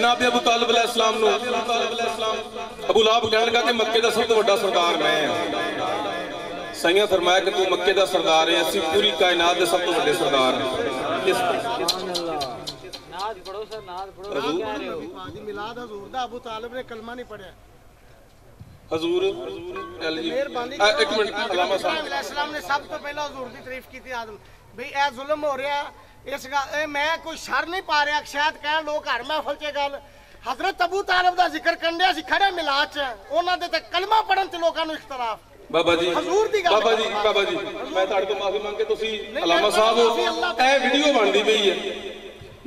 ਜਨਾਬ ਅਬੂ ਤਾਲਿਬ ਅਲੈਹਿਸਲਾਮ ਨੂੰ ਅਬੂ ਲਾਬ ਕਹਿਣ ਲੱਗਾ ਕਿ ਮੱਕੇ ਦਾ ਸਭ ਤੋਂ ਵੱਡਾ ਸਰਦਾਰ ਮੈਂ ਹਾਂ ਸਈਆਂ ਫਰਮਾਇਆ ਕਿ ਤੂੰ ਮੱਕੇ ਦਾ ਸਰਦਾਰ ਹੈ ਅਸੀਂ ਪੂਰੀ ਕਾਇਨਾਤ ਦੇ ਸਭ ਤੋਂ ਵੱਡੇ ਸਰਦਾਰ ਹਾਂ ਕਿਸ ਨਾਦ ਪੜੋ ਸਰ ਨਾਦ ਪੜੋ ਕਹਿ ਰਹੇ ਹੋ ਹਾਜੀ ਮਿਲਾਦ ਹਜ਼ੂਰ ਦਾ ਅਬੂ ਤਾਲਿਬ ਨੇ ਕਲਮਾ ਨਹੀਂ ਪੜਿਆ ਹਜ਼ੂਰ ਮਿਹਰਬਾਨੀ ਇੱਕ ਮਿੰਟ ਅਲਾਮਾ ਸਾਹਿਬ ਅਲੈਹਿਸਲਾਮ ਨੇ ਸਭ ਤੋਂ ਪਹਿਲਾਂ ਹਜ਼ੂਰ ਦੀ ਤਾਰੀਫ ਕੀਤੀ ਆਦਮ ਭਈ ਇਹ ਜ਼ੁਲਮ ਹੋ ਰਿਹਾ ਇਸ ਗੱਲ ਮੈਂ ਕੋਈ ਸ਼ਰ ਨਹੀਂ ਪਾ ਰਿਹਾ ਸ਼ਾਇਦ ਕਹਿਣ ਲੋਕ ਘਰ ਮਹਿਫਲ 'ਚ ਗੱਲ। ਹਜ਼ਰਤ ਅਬੂ ਤਾਲਿਬ ਦਾ ਜ਼ਿਕਰ ਕੰਡਿਆ ਸੀ ਖੜੇ ਮਿਲਾਦ 'ਚ ਉਹਨਾਂ ਦੇ ਤੇ ਕਲਮਾ ਪੜਨ 'ਚ ਲੋਕਾਂ ਨੂੰ ਇਖਤਲਾਫ। ਬਾਬਾ ਜੀ ਹਜ਼ੂਰ ਦੀ ਗੱਲ ਬਾਬਾ ਜੀ ਬਾਬਾ ਜੀ ਮੈਂ ਤੁਹਾਡੇ ਤੋਂ ਮਾਫੀ ਮੰਗ ਕੇ ਤੁਸੀਂ ਅਲਾਮਾ ਸਾਹਿਬ ਇਹ ਵੀਡੀਓ ਬਣਦੀ ਪਈ ਹੈ।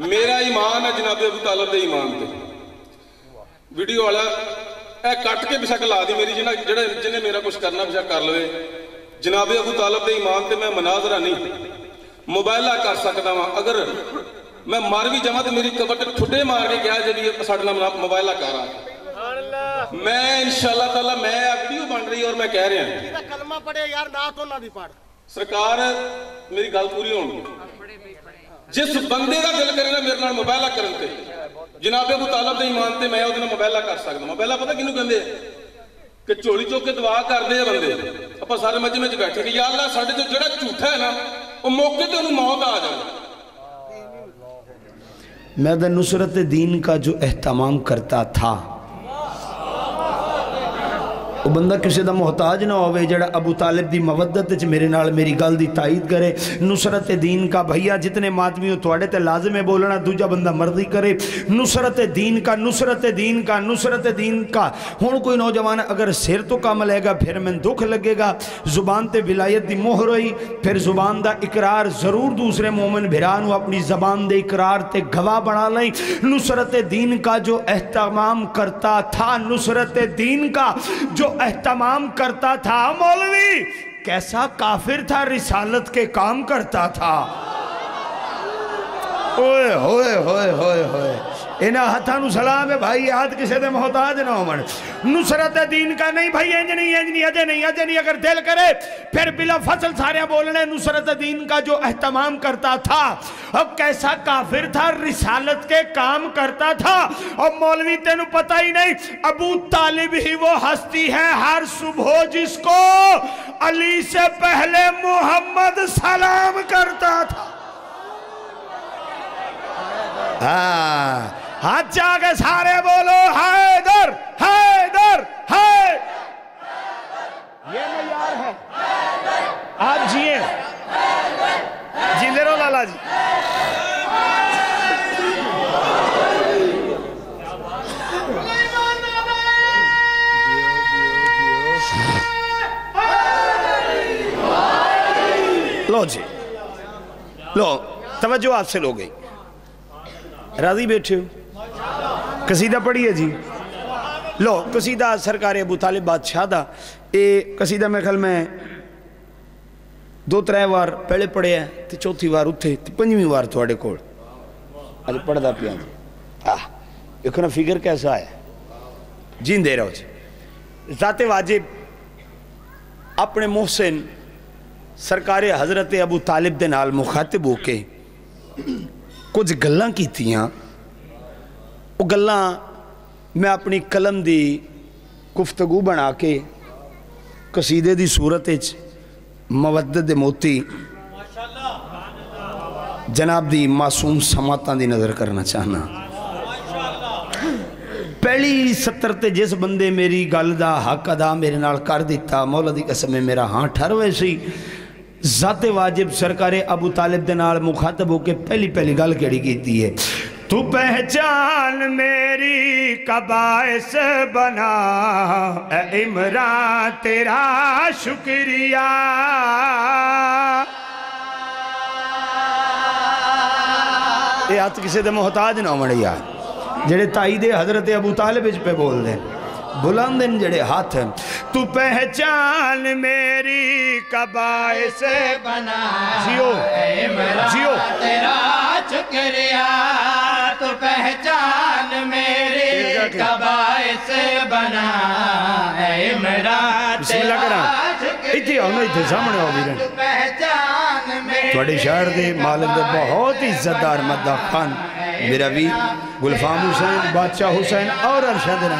ਮੇਰਾ ਈਮਾਨ ਹੈ ਜਨਾਬ ਅਬੂ ਤਾਲਿਬ ਦੇ ਈਮਾਨ ਤੇ। ਵੀਡੀਓ ਵਾਲਾ ਇਹ ਕੱਟ ਕੇ ਬਿਸ਼ੱਕ ਲਾ ਦੀ ਮੇਰੀ ਜਿਹੜਾ ਜਿਹਨੇ ਮੇਰਾ ਕੁਝ ਕਰਨਾ ਬਿਸ਼ੱਕ ਕਰ ਲਵੇ। ਜਨਾਬ ਅਬੂ ਤਾਲਿਬ ਦੇ ਈਮਾਨ ਤੇ ਮੈਂ ਮਨਾਜ਼ਰਾ ਨਹੀਂ। ਮੁਬਾਇਲਾ ਕਰ ਸਕਦਾ ਵਾਂ। ਅਗਰ ਮੈਂ ਮਰ ਵੀ ਜਾਵਾਂ ਤੇ ਮੇਰੀ ਕਬਰ ਤੇ ਠੁੱਡੇ ਮਾਰ ਕੇ ਕਿਹਾ ਜੇ ਵੀ ਸਾਡੇ ਨਾਲ ਮੁਬਾਇਲਾ ਕਰ ਮੈਂ ਇਨਸ਼ਾਅੱਲਾ ਤਾਲਾ ਮੈਂ ਵੀਡੀਓ ਬਣ ਰਹੀ ਔਰ ਮੈਂ ਕਹਿ ਰਿਹਾ। ਜਿਹਦਾ ਕਲਮਾ ਪੜਿਆ ਯਾਰ ਨਾ ਤੋਂ ਉਹਨਾਂ ਦੀ ਪੜ ਸਰਕਾਰ ਮੇਰੀ ਗੱਲ ਪੂਰੀ ਹੋਣ। ਜਿਸ ਬੰਦੇ ਦਾ ਦਿਲ ਕਰੇ ਨਾ ਮੇਰੇ ਨਾਲ ਮੁਬਾਇਲਾ ਕਰਨ ਤੇ ਜਨਾਬ ਅਬੂ ਤਾਲਬ ਦੇ ਈਮਾਨ ਤੇ ਮੈਂ ਉਹਦੇ ਨਾਲ ਮੁਬਾਇਲਾ ਕਰ ਸਕਦਾ ਮੁਬਾਇਲਾ ਪਤਾ ਕਿਹਨੂੰ ਕਹਿੰਦੇ ਆ? ਕਿ ਝੋਲੀ ਚੁੱਕ ਕੇ ਦੁਆ ਕਰਦੇ ਆ ਬੰਦੇ। ਆਪਾਂ ਸਾਰੇ ਮਜਮੇ 'ਚ ਬੈਠੇ ਕਿ ਯਾ ਅੱਲਾ ਸਾਡੇ ਤੋਂ ਜਿਹੜਾ ਝੂਠਾ ਹੈ ਨਾ ਉਹ ਮੌਕੇ ਤੇ ਉਹਨੂੰ ਮੌਤ ਆ ਜਾਵੇ मैदा नुसरत दीन का जो एहतमाम करता था बंदा किसी का मोहताज ना हो जरा अबू तालिब की मवदत मेरे नाल मेरी गल की ताइद करे, नुसरत दीन का भैया जितने मातमी हो थोड़े तो लाजमे बोलना, दूजा बंदा मर्ज़ी करे। नुसरत दीन का, नुसरत दीन का, नुसरत दीन का। हूँ कोई नौजवान अगर सिर तो कम लेगा, फिर मैं दुख लगेगा। ज़ुबान तो विलायत की मोहर हो फिर ज़ुबान का इकरार ज़रूर दूसरे मोमन भिरा अपनी जबान के इकरार से गवाह बना लाई। नुसरत दीन का जो एहतमाम करता था, नुसरत दीन का जो एहतमाम करता था मौलवी। कैसा काफिर था, रिसालत के काम करता था। ओए होए होए होए होए इन्हें हथा सलाम है, भाई, याद किसी के मोहताज ना हो नुसरत दीन का नहीं, भाई, इंज नहीं इंज नहीं अजय नहीं अजय नहीं, अगर दिल करे, फिर बिला फ़सल सारे बोलने, नुसरत दीन का जो एहतमाम करता था, अब कैसा काफिर था, रिसालत के काम करता था और मौलवी तेन पता ही नहीं, अबू तालिब ही वो हस्ती है हर सुबह जिसको अली से पहले मोहम्मद सलाम करता था। हाँ हाथ जाके सारे बोलो, हैदर हैदर है ये मैार है। आप जिए। जिंदे रहो लाला जी लो जी। लो, तवज्जो आपसे लो गई। राज़ी बैठे हो? कसीदा पढ़िए जी? लो, कसीदा सरकार अबू तालिब बादशाह का ये कसीदा मेरे ख्याल में दो त्रै बार पहले पढ़िया तो चौथी बार उत्थे, ते पंजवीं बार थोड़े को पढ़ता पिया जी। आह देखो ना फिगर कैसा है? जींदे रहो जी। जाते वाजिब अपने मोहसिन सरकार हज़रत अबू तालिब के नाल मुखातिब होके कुछ कीतियाँ। ਉਹ ਗੱਲਾਂ ਮੈਂ ਆਪਣੀ ਕਲਮ ਦੀ ਗੁਫ਼ਤਗੂ ਬਣਾ ਕੇ ਕਸੀਦੇ ਦੀ ਸੂਰਤ ਵਿੱਚ ਮਵੱਦਤ ਦੇ ਮੋਤੀ ਜਨਾਬ ਦੀ ਮਾਸੂਮ ਸਮਾਤਾਂ ਦੀ ਨਜ਼ਰ ਕਰਨਾ ਚਾਹਨਾ ਪਹਿਲੀ ਸੱਤਰ ਤੇ ਜਿਸ ਬੰਦੇ ਮੇਰੀ ਗੱਲ ਦਾ ਹੱਕ ਅਦਾ ਮੇਰੇ ਨਾਲ ਕਰ ਦਿੱਤਾ ਮੌਲਾ ਦੀ ਕਸਮ ਹੈ ਮੇਰਾ ਹਾਂ ਠਰਵੇ ਸੀ ਜ਼ਾਤੇ ਵਾਜਿਬ ਸਰਕਾਰੇ ਅਬੂ ਤਾਲਿਬ ਦੇ ਨਾਲ ਮੁਖਾਤਬ ਹੋ ਕੇ ਪਹਿਲੀ ਪਹਿਲੀ ਗੱਲ ਕਿਹੜੀ ਕੀਤੀ ਹੈ तू पहचान मेरी कबायस बना। इमरान, तेरा शुक्रिया। ये हथ किसी के मोहताज ना बने यार, जेडे ताई दे हज़रत अबू तालिब पे बोल दें बुलंद इन जड़े हाथ तू पहचान मेरी कबाए से बना जियो जियो तेरा शुक्रिया तो पहचान मेरे कबाए से बना है मेरा बिस्मिल्लाह करा इतने आओ ना इतने सामने आओ वीरन पहचान मेरे ਤੁਹਾਡੇ ਸ਼ਹਿਰ ਦੇ ਮਾਲਕ ਦੇ ਬਹੁਤ ਹੀ ਇੱਜ਼ਤਦਾਰ ਮੱਦਾ ਖਾਨ ਮੇਰਾ ਵੀ गुलफाम हुसैन, बादशाह हुसैन और अरशद में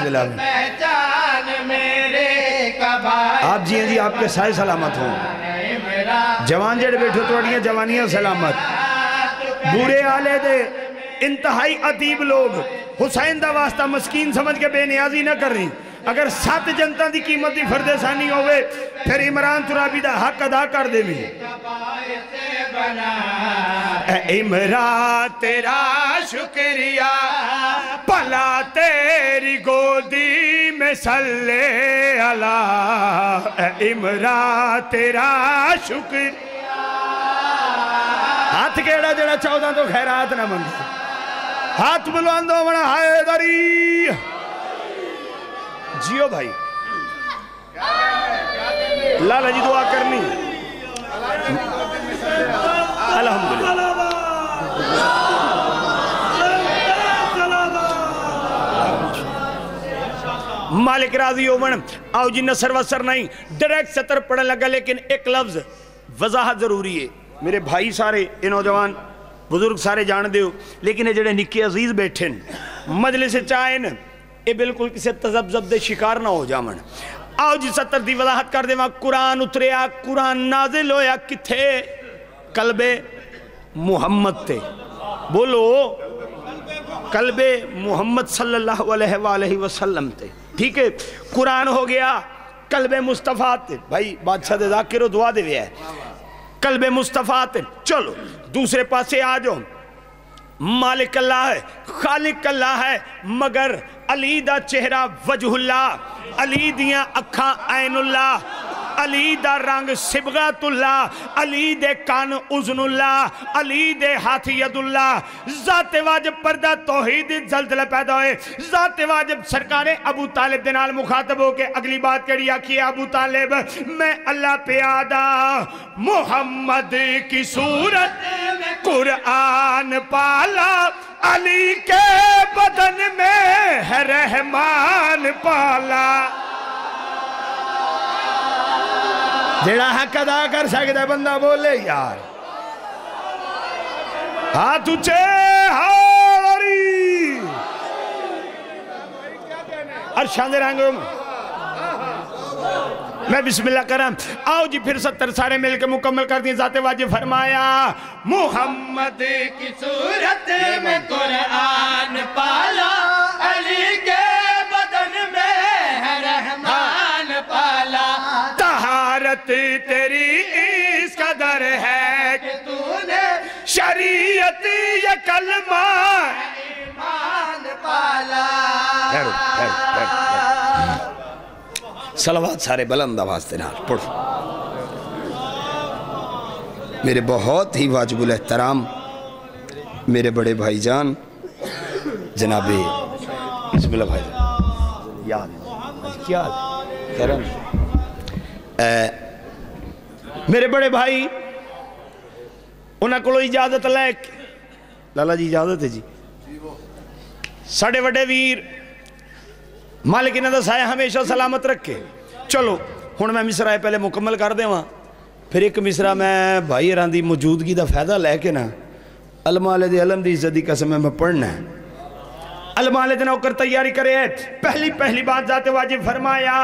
आप जी जी, आपके सारे सलामत हों। जवान जड़े बैठो थोड़िया जवानियाँ सलामत। बुरे आले दे इंतहाई अतीब लोग, हुसैन का वास्ता मस्कीन समझ के बेनियाजी ना कर रही। अगर सत जनता की कीमत की फरदेसानी होवे, फिर इमरान तुराबी दा हक अदा कर देवी। ऐ इमरान, तेरा शुक्रिया, भला तेरी गोदी में सल्ले अला। ऐ इमरान, तेरा शुक्रिया। हाथ केड़ा जड़ा चौदह तो खैरात ना मंगे। हाथ बुलवांदो बना हैदरी जियो भाई। लाला जी दुआ करनी। मालिक राज़ी होवन, आओ जी नसर वसर नहीं डायरेक्ट सतर पढ़ने लगा, लेकिन एक लफ्ज वजाहत ज़रूरी है। मेरे भाई सारे ये नौजवान, बुज़ुर्ग सारे जान दो लेकिन ये जेडे निक्के अज़ीज़ बैठे मजलिस चाहे न ये बिल्कुल किसी तजबजब के शिकार ना हो जावन आओ जी सत्तर की वजाहत कर देवा, कुरान उतरिया, कुरान नाजिल होया किथे? कलबे मुहम्मद ते। बोलो, कलबे मुहम्मद सल्लल्लाहु अलैहि वसल्लम ते। ठीक है, कुरान हो गया, कलबे मुस्तफ़ा ते। भाई, बादशाह दे जाकिरो दुआ दे है। कलबे मुस्तफ़ा ते। चलो, दूसरे पासे आ जाओ। मालिक अल्लाह है, खालिक अल्लाह है, मगर अली दा चेहरा वजहुल्ला, अली दिया अखा ऐनुल्ला अली दा रंग सिबगतुल्ला, अली दे कान उजनुल्ला, अली दे हाथ यदुल्ला। जाते वाजिब पर्दा तौहीद जलजला पैदा होए। जाते वाजिब सरकार अबू तालिब दे नाल मुखातब हो के अगली बात कड़ी आखी अबू तालिब, मैं अल्लाह पे आदा, मोहम्मद की सूरत कुरान पाला। अली के बदन में है रहमान पाला। जेड़ा हक अदा कर सकता बंदा बोले, यार। हाथ उचे हारी अरशां दे रंग मैं बिस्मिल्लाह करा आओ जी फिर सत्तर सारे मिलकर मुकम्मल कर दिए जाते वाजिब फरमाया मोहम्मद की सूरत में कुरान पाला अली के बदन में है रहमान पाला। तहारत तेरी इस कदर है कि तूने शरीयत ये कलमा ईमान पाला। ठहरो, ठहरो, ठहरो, सलवात सारे बुलंद आवाज़ के पढ़ो। मेरे बहुत ही वाजबुल एहतराम, मेरे बड़े भाईजान, जनाबे बिस्मिल्लाह भाईजान याद क्या खैर। मेरे बड़े भाई उन्होंने को इजाज़त लैके। लाला जी, इजाज़त है जी। साढ़े बड़े वीर मालिक इन्हों का साया हमेशा सलामत रखे। चलो हूँ मैं मिसरा पहले मुकम्मल कर देव। फिर एक मिसरा मैं भाई हर की मौजूदगी का फ़ायदा लैके ना। अलमाले अलम की इज़्ज़त की कसम मैं पढ़ना है। अलमाले दिन होकर तैयारी करे। पहली पहली बात जाते वाजिब फरमाया,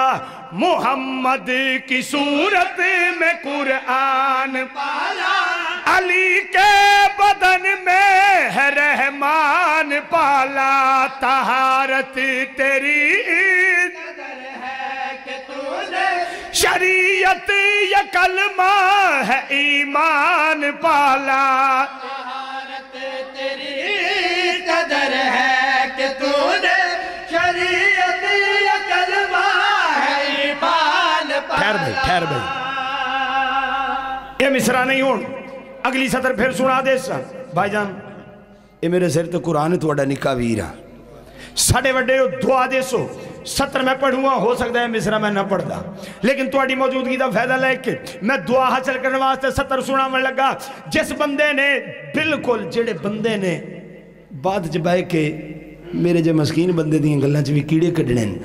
मोहम्मद की सूरत में कुरान पाला, अली के बदन में है रहमान पाला, तहारत तेरी शरीयत ये कलमा है ईमान पाला, तहारत तेरी कदर है है भाई भाई। मिसरा नहीं हो अगली सतर फिर सुना दे सा भाईजान, ये मेरे सिर तो कुरान थोड़ा निका वीर आ। साढ़े वे दुआ देसो सत्र मैं पढ़ूँगा, हो सकता है मिसरा मैं ना पढ़ता लेकिन थोड़ी मौजूदगी का फ़ायदा लेके मैं दुआ हासिल करने वास्ते सत्र सुनावन लगा जिस बंदे ने, बिल्कुल जेड़े बंदे ने बाद च बह के मेरे जे मस्कीन बंदे दी गल्लां च भी कीड़े कड्ढने न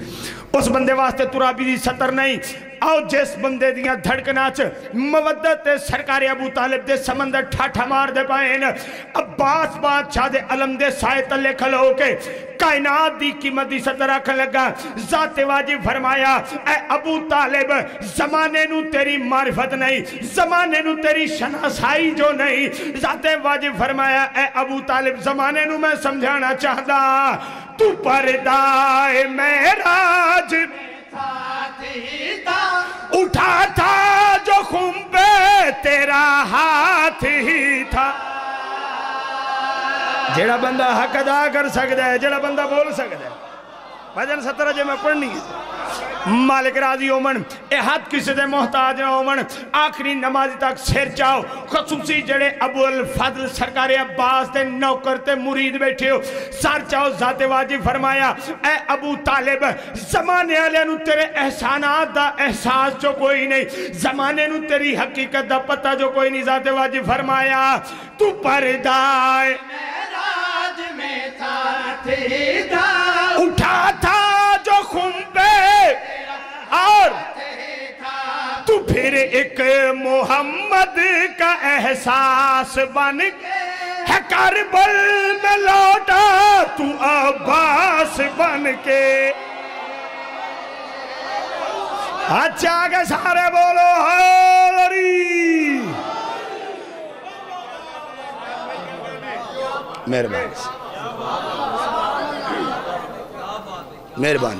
उस बंदे वास्ते तुराबी दी सतर नहीं। आओ जिस बंदे दियाँ धड़कना च मवद्दत ते सरकार अबू तालिब दे समंदर ठाठा मार दे पाए न अब्बास बादशाह दे अलम दे साए तले खलो के कायनात दी कीमत दी सतर रखन लगा जाते वाजिब फरमाया ए अबू तालिब, जमाने नु तेरी मारिफत नहीं, जमाने नु तेरी शनासाई जो नहीं। जाते वाजिब फरमाया ए अबू तालिब, जमाने नु मैं समझाना चाहता तू परदाए महराज उठा था जो खुम्बे तेरा हाथ ही था। जेड़ा बंदा हक अदा कर सकता है, जेड़ा बंदा बोल सकता है। भजन सत्रह जे मैं पढ़नी है। मालिक राज़ी ओमन ए हाथ किसी दे मोहताज ना ओमन आखिरी नमाज़ तक सिर चाओ खसूसी जड़े अबुल फजल सरकार अब्बास दे नौकर ते मुरीद बैठे हो। सर चाओ जाते वाजी फरमाया ए अबू तालिब, जमाने वाले तेरे एहसानात दा एहसास जो कोई नहीं। जमाने तेरी हकीकत दा पता जो कोई नहीं। जाते वाजी फरमाया, तू परदाए में था उठा तू फिर एक मोहम्मद का एहसास बन है करबल में लौटा, तू अब्बास बन के। अच्छा आगे सारे बोलो हरी मेहरबानी। मेहरबानी।